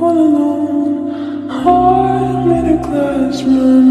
All alone, heart made of glass, classroom.